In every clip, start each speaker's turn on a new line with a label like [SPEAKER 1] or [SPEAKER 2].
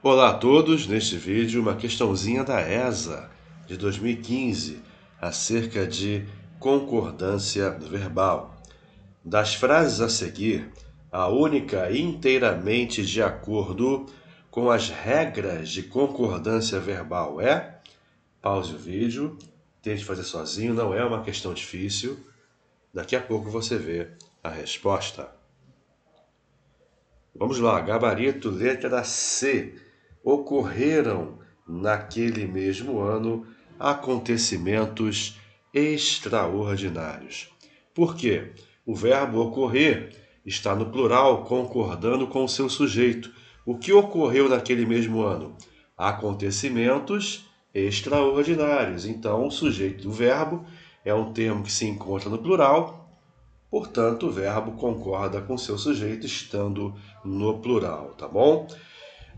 [SPEAKER 1] Olá a todos, neste vídeo uma questãozinha da ESA de 2015 acerca de concordância verbal. Das frases a seguir, a única inteiramente de acordo com as regras de concordância verbal é pause o vídeo, tente fazer sozinho, não é uma questão difícil. Daqui a pouco você vê a resposta. Vamos lá, gabarito letra C ocorreram naquele mesmo ano acontecimentos extraordinários. Por quê? O verbo ocorrer está no plural, concordando com o seu sujeito. O que ocorreu naquele mesmo ano? Acontecimentos extraordinários. Então, o sujeito do verbo é um termo que se encontra no plural, portanto, o verbo concorda com seu sujeito estando no plural, tá bom?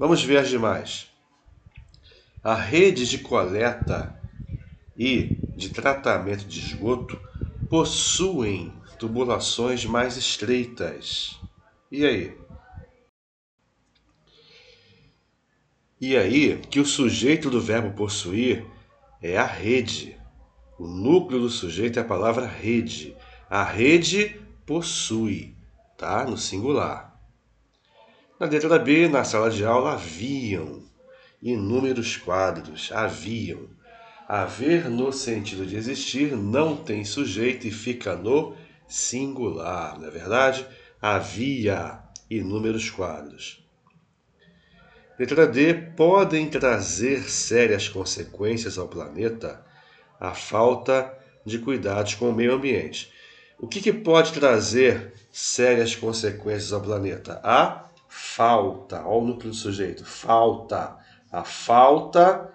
[SPEAKER 1] Vamos ver as demais. A rede de coleta e de tratamento de esgoto possuem tubulações mais estreitas. E aí? E aí que o sujeito do verbo possuir é a rede. O núcleo do sujeito é a palavra rede. A rede possui, tá? No singular. Na letra B, na sala de aula, haviam inúmeros quadros. Haviam. Haver no sentido de existir não tem sujeito e fica no singular, não é verdade? Havia inúmeros quadros. Letra D. Podem trazer sérias consequências ao planeta a falta de cuidados com o meio ambiente. O que, que pode trazer sérias consequências ao planeta? A falta. Olha o núcleo do sujeito. Falta. A falta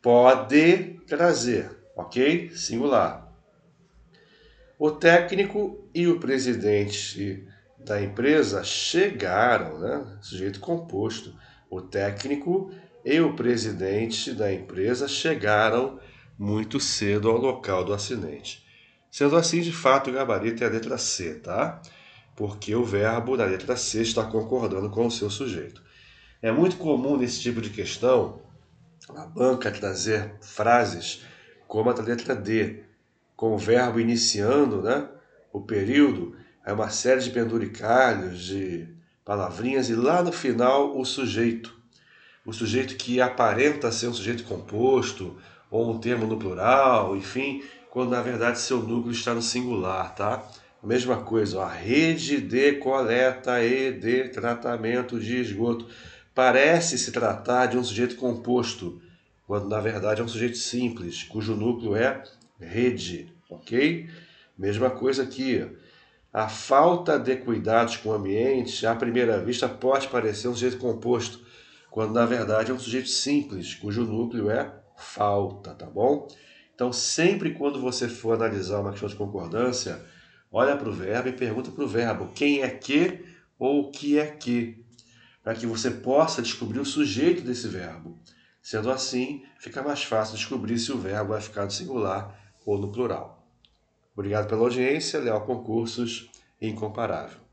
[SPEAKER 1] pode trazer, ok? Singular. O técnico e o presidente da empresa chegaram, né? Sujeito composto. O técnico e o presidente da empresa chegaram muito cedo ao local do acidente. Sendo assim, de fato, o gabarito é a letra C, tá? Porque o verbo da letra C está concordando com o seu sujeito. É muito comum nesse tipo de questão a banca trazer frases como a letra D, com o verbo iniciando né, o período, é uma série de penduricalhos, de palavrinhas, e lá no final o sujeito. O sujeito que aparenta ser um sujeito composto, ou um termo no plural, enfim, quando na verdade seu núcleo está no singular, tá? Mesma coisa, a rede de coleta e de tratamento de esgoto. Parece se tratar de um sujeito composto, quando na verdade é um sujeito simples, cujo núcleo é rede, ok? Mesma coisa aqui. A falta de cuidados com o ambiente, à primeira vista, pode parecer um sujeito composto, quando na verdade é um sujeito simples, cujo núcleo é falta, tá bom? Então, sempre quando você for analisar uma questão de concordância, olha para o verbo e pergunta para o verbo quem é que ou o que é que, para que você possa descobrir o sujeito desse verbo. Sendo assim, fica mais fácil descobrir se o verbo vai ficar no singular ou no plural. Obrigado pela audiência, Leal Concursos Incomparável.